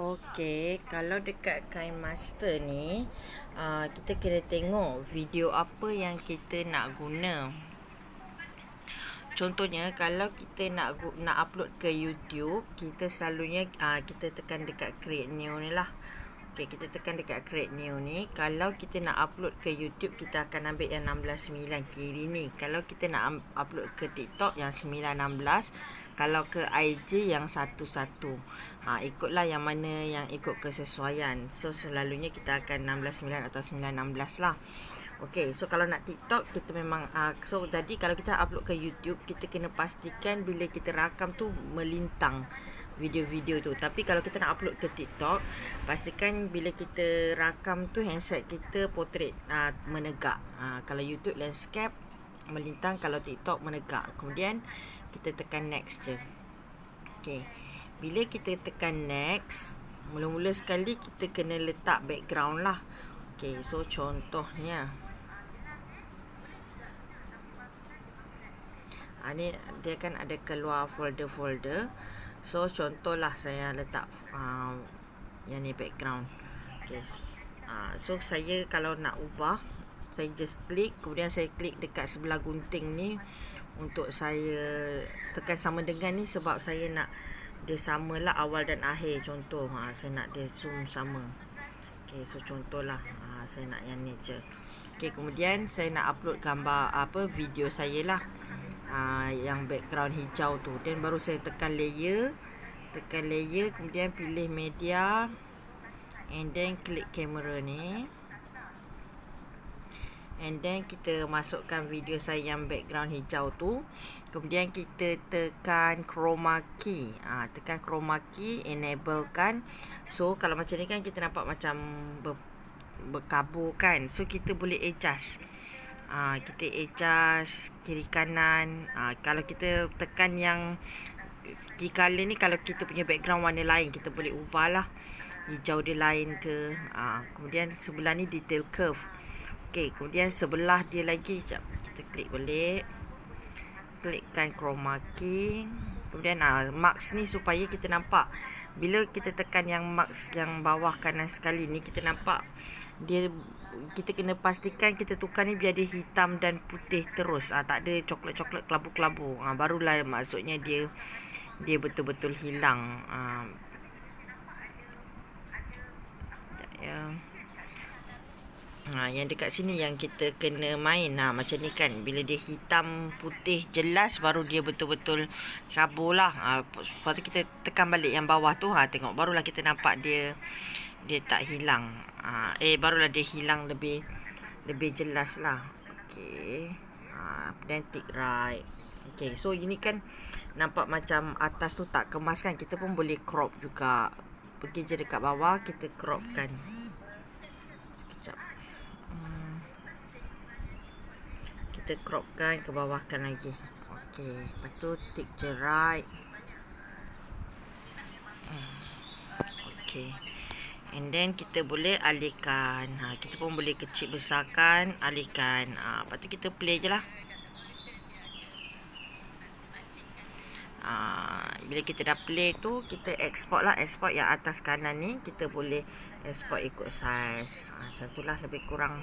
Okey, kalau dekat kain master ni, uh, kita kena tengok video apa yang kita nak guna. Contohnya kalau kita nak nak upload ke YouTube, kita selalunya uh, kita tekan dekat create new ni lah. Okey, kita tekan dekat create new ni. Kalau kita nak upload ke YouTube, kita akan ambil yang 169 kiri ni. Kalau kita nak upload ke TikTok yang 916, kalau ke IG yang satu satu. Ha, ikutlah yang mana yang ikut kesesuaian. So selalunya kita akan 169 atau 916 lah. Okay, so kalau nak TikTok kita memang uh, so jadi kalau kita upload ke YouTube kita kena pastikan bila kita rakam tu melintang video-video tu. Tapi kalau kita nak upload ke TikTok, pastikan bila kita rakam tu handset kita portrait uh, menegak. Uh, kalau YouTube landscape melintang, kalau TikTok menegak. Kemudian kita tekan next je Okay Bila kita tekan next Mula-mula sekali kita kena letak background lah Okay so contohnya ha, Ni dia kan ada keluar folder-folder So contohlah saya letak uh, Yang ni background. Okay. Uh, So saya kalau nak ubah Saya just klik. Kemudian saya klik dekat sebelah gunting ni untuk saya tekan sama dengan ni sebab saya nak dia samalah awal dan akhir. Contoh ha, saya nak dia zoom sama. Okay, so contohlah ha, saya nak yang ni je. Okay, kemudian saya nak upload gambar apa video saya lah ha, yang background hijau tu. Dan baru saya tekan layer tekan layer kemudian pilih media and then klik kamera ni. And then kita masukkan video saya yang background hijau tu. Kemudian kita tekan chroma key. Ha, Tekan chroma key, enable kan. So kalau macam ni kan kita nampak macam ber, berkabur kan. So kita boleh adjust ha, Kita adjust kiri kanan. Ha, Kalau kita tekan yang Key color ni kalau kita punya background warna lain Kita boleh ubah lah Hijau dia lain ke. Ha, Kemudian sebelah ni detail curve. Okey, kemudian sebelah dia lagi jap kita klik balik. Klikkan chroma key. Kemudian ah marks ni supaya kita nampak. Bila kita tekan yang marks yang bawah kanan sekali ni kita nampak dia kita kena pastikan kita tukar ni biar dia hitam dan putih terus. Ah tak ada coklat-coklat kelabu-kelabu. Ah barulah maksudnya dia dia betul-betul hilang. Ah ya. Ha, yang dekat sini yang kita kena main ha, macam ni kan bila dia hitam putih jelas baru dia betul-betul cabur lah ha, lepas tu kita tekan balik yang bawah tu ha, tengok barulah kita nampak dia dia tak hilang ha, eh barulah dia hilang lebih lebih jelas lah. Ok ha, then tick right. Ok so ini kan nampak macam atas tu tak kemas kan? Kita pun boleh crop juga. Pergi je dekat bawah kita crop kan? Kita cropkan ke bawahkan lagi. Okey lepas tu tick je right. Hmm. okey and then kita boleh alihkan. Ha, kita pun boleh kecil besarkan alihkan. Ha, lepas tu kita play je lah. Ha, bila kita dah play tu kita export lah. Export yang atas kanan ni kita boleh export ikut size. Ha, macam tu lah lebih kurang